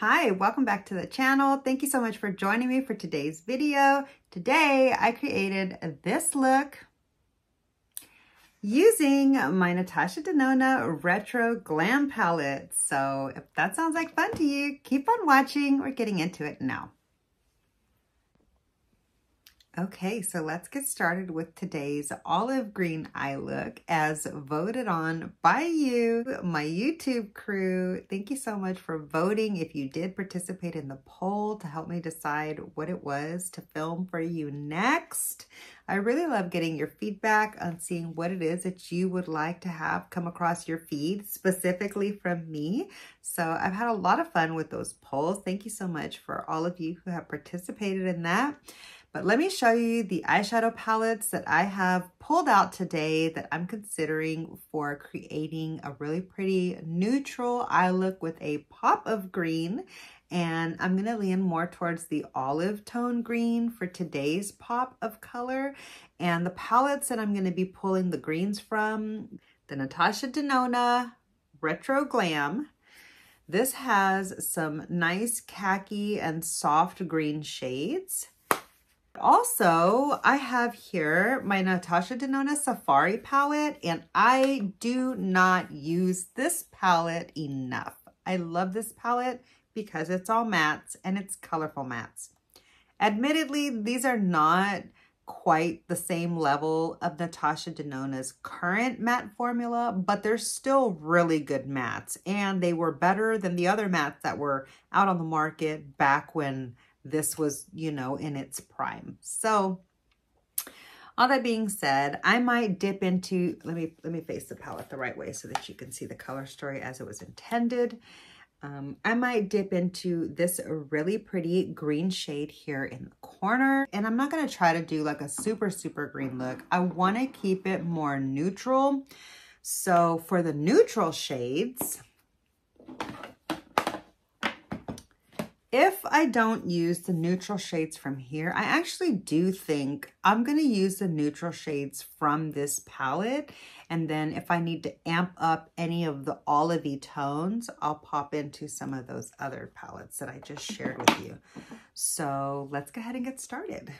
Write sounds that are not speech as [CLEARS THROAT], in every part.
Hi, welcome back to the channel. Thank you so much for joining me for today's video. Today, I created this look using my Natasha Denona Retro Glam Palette. So if that sounds like fun to you, keep on watching. We're getting into it now. Okay, so let's get started with today's olive green eye look as voted on by you, my YouTube crew. Thank you so much for voting. If you did participate in the poll to help me decide what it was to film for you next. I really love getting your feedback on seeing what it is that you would like to have come across your feed specifically from me. So I've had a lot of fun with those polls. Thank you so much for all of you who have participated in that. But let me show you the eyeshadow palettes that I have pulled out today that I'm considering for creating a really pretty neutral eye look with a pop of green. And I'm going to lean more towards the olive tone green for today's pop of color. And the palettes that I'm going to be pulling the greens from, the Natasha Denona Retro Glam, this has some nice khaki and soft green shades. Also, I have here my Natasha Denona Safari palette, and I do not use this palette enough. I love this palette because it's all mattes and it's colorful mattes. Admittedly, these are not quite the same level of Natasha Denona's current matte formula, but they're still really good mattes, and they were better than the other mattes that were out on the market back when this was, you know, in its prime. So all that being said, I might dip into, let me, let me face the palette the right way so that you can see the color story as it was intended. Um, I might dip into this really pretty green shade here in the corner. And I'm not going to try to do like a super, super green look. I want to keep it more neutral. So for the neutral shades, if I don't use the neutral shades from here, I actually do think I'm going to use the neutral shades from this palette. And then if I need to amp up any of the olivey tones, I'll pop into some of those other palettes that I just shared with you. So let's go ahead and get started.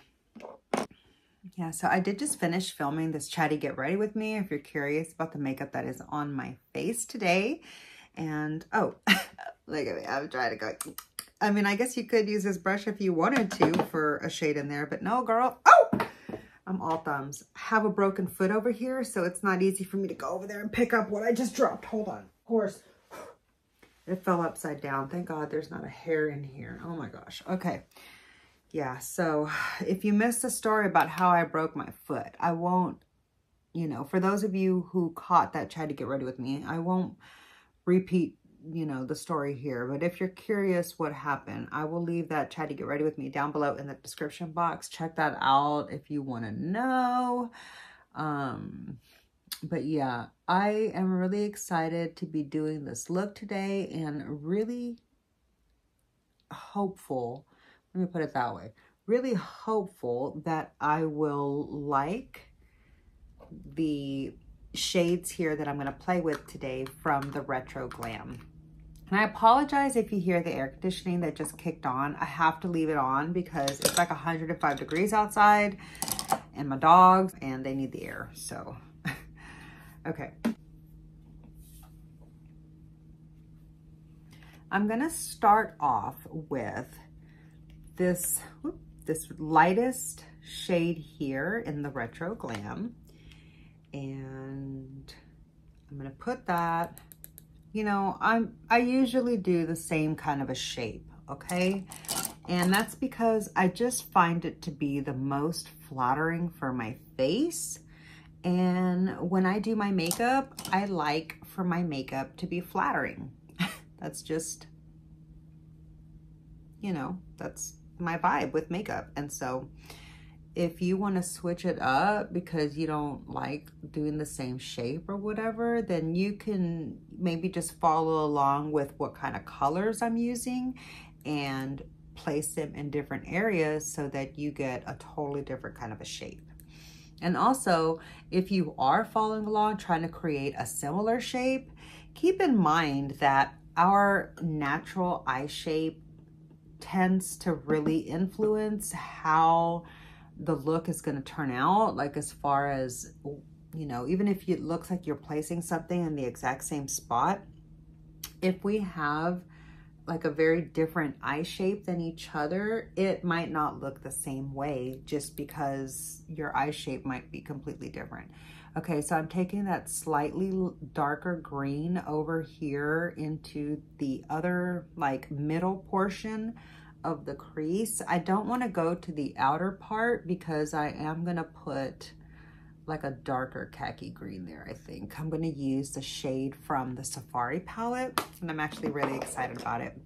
Yeah, so I did just finish filming this chatty get ready with me if you're curious about the makeup that is on my face today. And, oh, [LAUGHS] look at me, I'm trying to go I mean, I guess you could use this brush if you wanted to for a shade in there, but no, girl. Oh, I'm all thumbs. I have a broken foot over here, so it's not easy for me to go over there and pick up what I just dropped. Hold on. Of course, it fell upside down. Thank God there's not a hair in here. Oh my gosh. Okay. Yeah, so if you missed the story about how I broke my foot, I won't, you know, for those of you who caught that tried to get ready with me, I won't repeat you know, the story here. But if you're curious what happened, I will leave that try to get ready with me down below in the description box. Check that out if you want to know. Um, but yeah, I am really excited to be doing this look today and really hopeful, let me put it that way, really hopeful that I will like the shades here that I'm going to play with today from the Retro Glam. And I apologize if you hear the air conditioning that just kicked on. I have to leave it on because it's like 105 degrees outside and my dogs and they need the air. So, [LAUGHS] okay. I'm going to start off with this, whoop, this lightest shade here in the Retro Glam. And I'm going to put that you know, I'm, I usually do the same kind of a shape, okay? And that's because I just find it to be the most flattering for my face. And when I do my makeup, I like for my makeup to be flattering. [LAUGHS] that's just, you know, that's my vibe with makeup. And so if you want to switch it up because you don't like doing the same shape or whatever, then you can maybe just follow along with what kind of colors I'm using and place them in different areas so that you get a totally different kind of a shape. And also, if you are following along trying to create a similar shape, keep in mind that our natural eye shape tends to really influence how the look is going to turn out. Like as far as, you know, even if it looks like you're placing something in the exact same spot, if we have like a very different eye shape than each other, it might not look the same way just because your eye shape might be completely different. Okay, so I'm taking that slightly darker green over here into the other like middle portion of the crease. I don't want to go to the outer part because I am going to put like a darker khaki green there, I think. I'm going to use the shade from the Safari palette, and I'm actually really excited about it.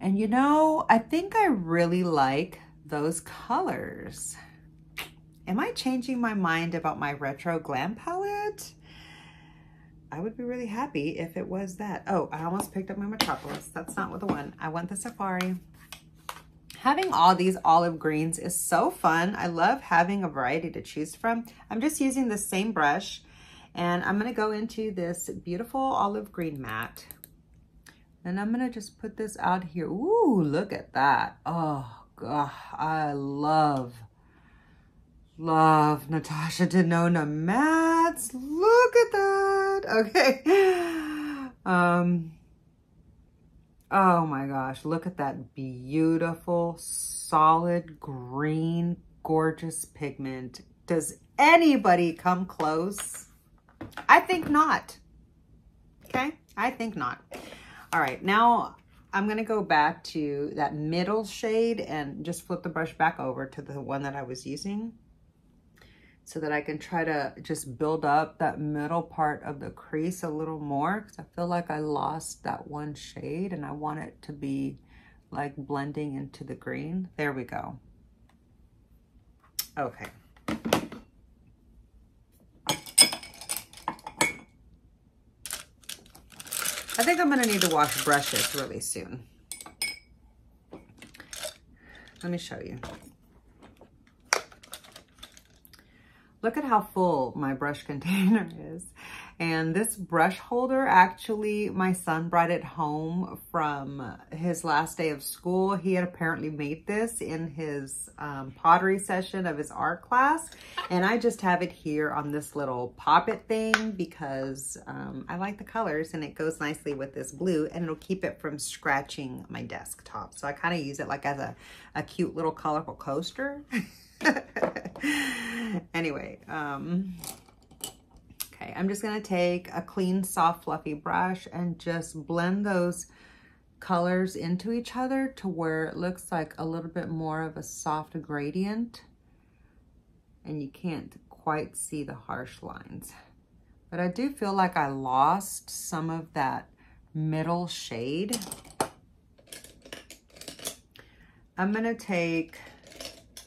And you know, I think I really like those colors. Am I changing my mind about my retro glam palette? I would be really happy if it was that. Oh, I almost picked up my Metropolis. That's not what the one. I want the Safari. Having all these olive greens is so fun. I love having a variety to choose from. I'm just using the same brush and I'm gonna go into this beautiful olive green matte. And I'm gonna just put this out here. Ooh, look at that. Oh, God, I love Love Natasha Denona mattes. Look at that. [LAUGHS] Okay. Um, oh my gosh. Look at that beautiful, solid green, gorgeous pigment. Does anybody come close? I think not. Okay. I think not. All right. Now I'm going to go back to that middle shade and just flip the brush back over to the one that I was using so that I can try to just build up that middle part of the crease a little more because I feel like I lost that one shade and I want it to be like blending into the green. There we go. Okay. I think I'm gonna need to wash brushes really soon. Let me show you. Look at how full my brush [LAUGHS] container is. And this brush holder, actually, my son brought it home from his last day of school. He had apparently made this in his um, pottery session of his art class. And I just have it here on this little poppet thing because um, I like the colors and it goes nicely with this blue and it'll keep it from scratching my desktop. So I kind of use it like as a, a cute little colorful coaster. [LAUGHS] [LAUGHS] anyway, um, okay, I'm just gonna take a clean, soft, fluffy brush and just blend those colors into each other to where it looks like a little bit more of a soft gradient and you can't quite see the harsh lines. But I do feel like I lost some of that middle shade. I'm gonna take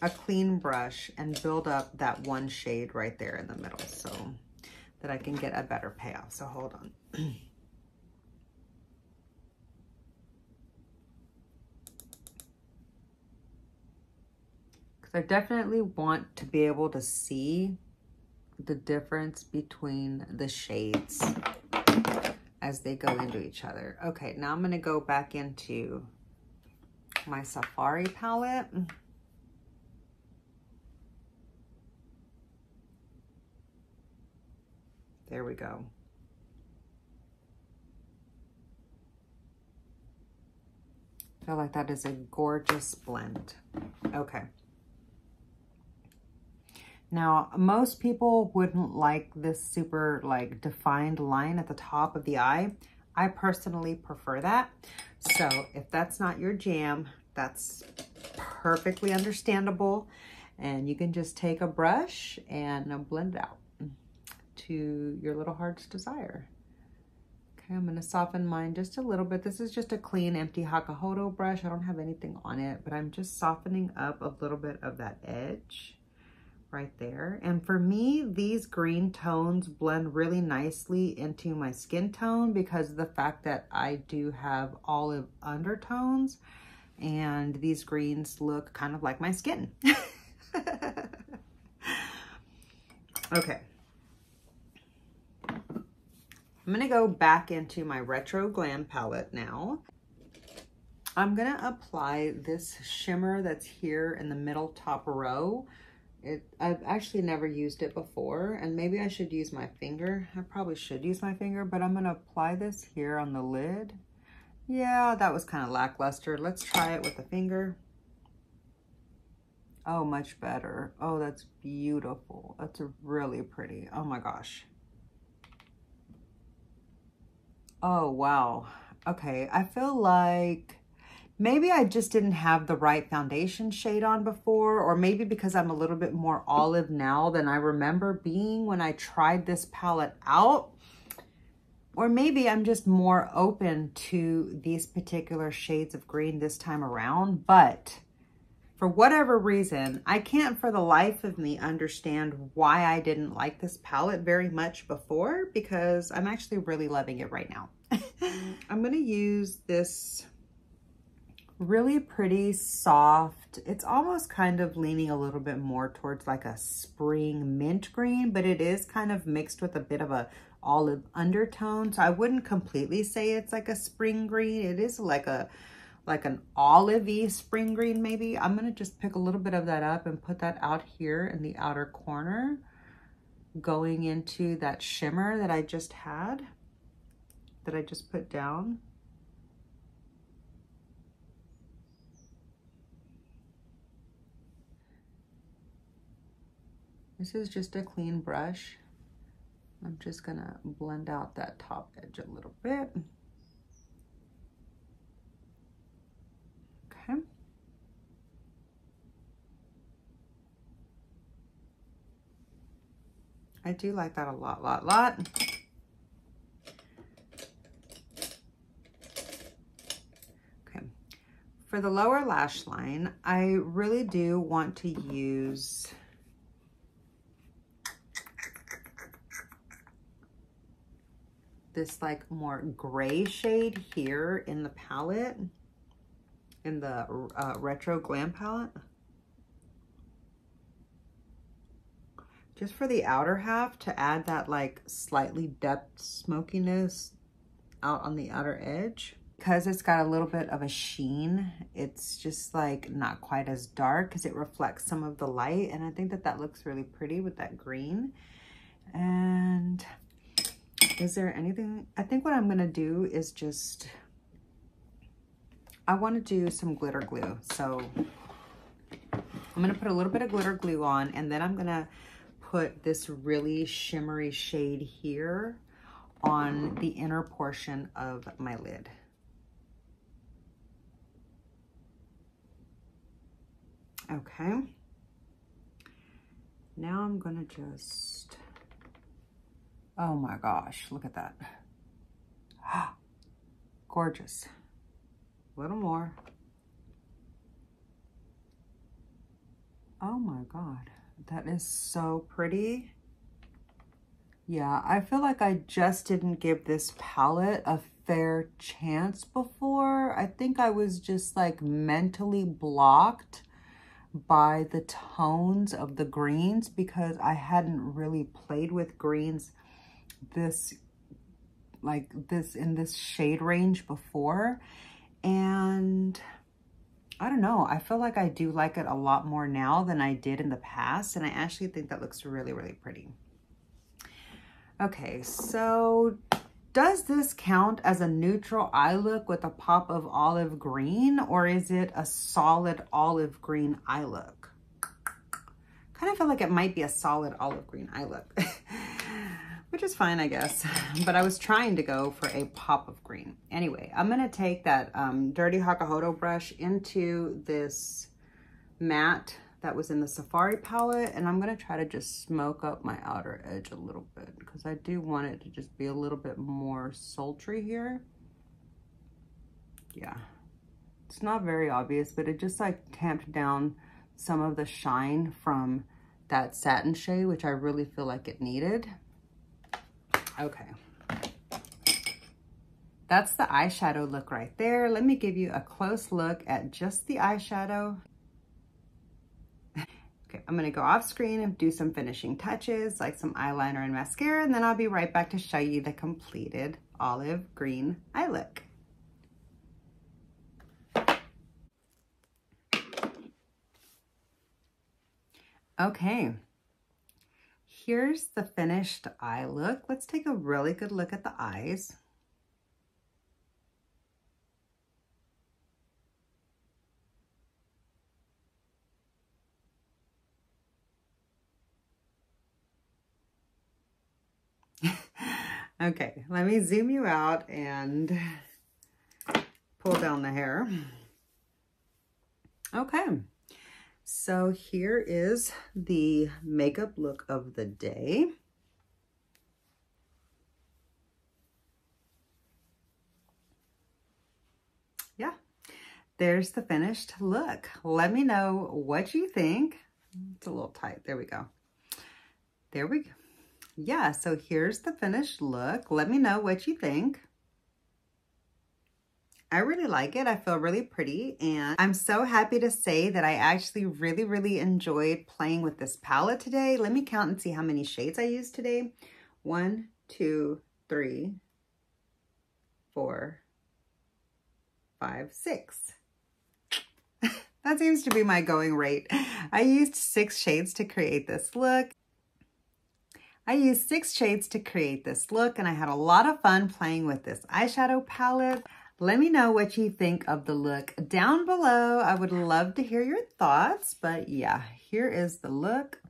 a clean brush and build up that one shade right there in the middle so that I can get a better payoff. So hold on. [CLEARS THROAT] Because I definitely want to be able to see the difference between the shades as they go into each other. Okay, now I'm going to go back into my Safari palette. There we go. I feel like that is a gorgeous blend. Okay. Now, most people wouldn't like this super like defined line at the top of the eye. I personally prefer that. So if that's not your jam, that's perfectly understandable. And you can just take a brush and blend it out to your little heart's desire. Okay, I'm going to soften mine just a little bit. This is just a clean, empty Hakuhodo brush. I don't have anything on it, but I'm just softening up a little bit of that edge right there. And for me, these green tones blend really nicely into my skin tone because of the fact that I do have olive undertones and these greens look kind of like my skin. [LAUGHS] okay. I'm gonna go back into my Retro Glam palette now. I'm gonna apply this shimmer that's here in the middle top row. It, I've actually never used it before and maybe I should use my finger. I probably should use my finger, but I'm gonna apply this here on the lid. Yeah, that was kind of lackluster. Let's try it with the finger. Oh, much better. Oh, that's beautiful. That's really pretty. Oh my gosh. Oh, wow. Okay, I feel like maybe I just didn't have the right foundation shade on before, or maybe because I'm a little bit more olive now than I remember being when I tried this palette out. Or maybe I'm just more open to these particular shades of green this time around, but for whatever reason, I can't for the life of me understand why I didn't like this palette very much before because I'm actually really loving it right now. [LAUGHS] I'm going to use this really pretty soft. It's almost kind of leaning a little bit more towards like a spring mint green, but it is kind of mixed with a bit of a olive undertone. So I wouldn't completely say it's like a spring green. It is like a like an olivey spring green maybe. I'm going to just pick a little bit of that up and put that out here in the outer corner going into that shimmer that I just had, that I just put down. This is just a clean brush. I'm just gonna blend out that top edge a little bit. I do like that a lot, lot, lot. Okay. For the lower lash line, I really do want to use this like more gray shade here in the palette in the uh, Retro Glam palette. Just for the outer half to add that like slightly depth smokiness out on the outer edge. Because it's got a little bit of a sheen, it's just like not quite as dark because it reflects some of the light. And I think that that looks really pretty with that green. And is there anything? I think what I'm going to do is just I want to do some glitter glue. So I'm going to put a little bit of glitter glue on and then I'm going to put this really shimmery shade here on the inner portion of my lid. Okay. Now I'm going to just, oh my gosh, look at that. [GASPS] Gorgeous. A little more. Oh my God, that is so pretty. Yeah, I feel like I just didn't give this palette a fair chance before. I think I was just like mentally blocked by the tones of the greens because I hadn't really played with greens this like this in this shade range before and I don't know, I feel like I do like it a lot more now than I did in the past. And I actually think that looks really, really pretty. Okay, so does this count as a neutral eye look with a pop of olive green or is it a solid olive green eye look? kind of feel like it might be a solid olive green eye look. [LAUGHS] which is fine, I guess. [LAUGHS] But I was trying to go for a pop of green. Anyway, I'm going to take that um, Dirty Hakuhodo brush into this matte that was in the Safari palette, and I'm going to try to just smoke up my outer edge a little bit because I do want it to just be a little bit more sultry here. Yeah, it's not very obvious, but it just like tamped down some of the shine from that satin shade, which I really feel like it needed. Okay. That's the eyeshadow look right there. Let me give you a close look at just the eyeshadow. Okay, I'm gonna go off screen and do some finishing touches, like some eyeliner and mascara, and then I'll be right back to show you the completed olive green eye look. Okay, here's the finished eye look. Let's take a really good look at the eyes. [LAUGHS] okay, let me zoom you out and pull down the hair. Okay, so here is the makeup look of the day. Yeah, there's the finished look. Let me know what you think. It's a little tight. There we go. There we go yeah, so here's the finished look. Let me know what you think. I really like it. I feel really pretty and I'm so happy to say that I actually really, really enjoyed playing with this palette today. Let me count and see how many shades I used today. One, two, three, four, five, six. [LAUGHS] that seems to be my going rate. I used six shades to create this look. I used six shades to create this look and I had a lot of fun playing with this eyeshadow palette. Let me know what you think of the look down below. I would love to hear your thoughts, but yeah, here is the look.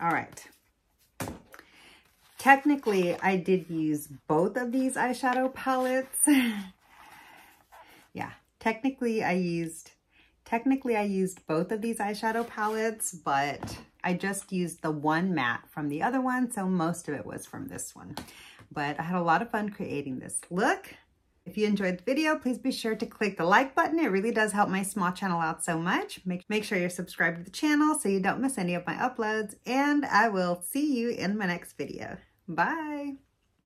All right. Technically, I did use both of these eyeshadow palettes. [LAUGHS] yeah, technically I used, technically I used both of these eyeshadow palettes, but I just used the one matte from the other one, so most of it was from this one. But I had a lot of fun creating this look. If you enjoyed the video, please be sure to click the like button. It really does help my small channel out so much. Make, make sure you're subscribed to the channel so you don't miss any of my uploads. And I will see you in my next video. Bye.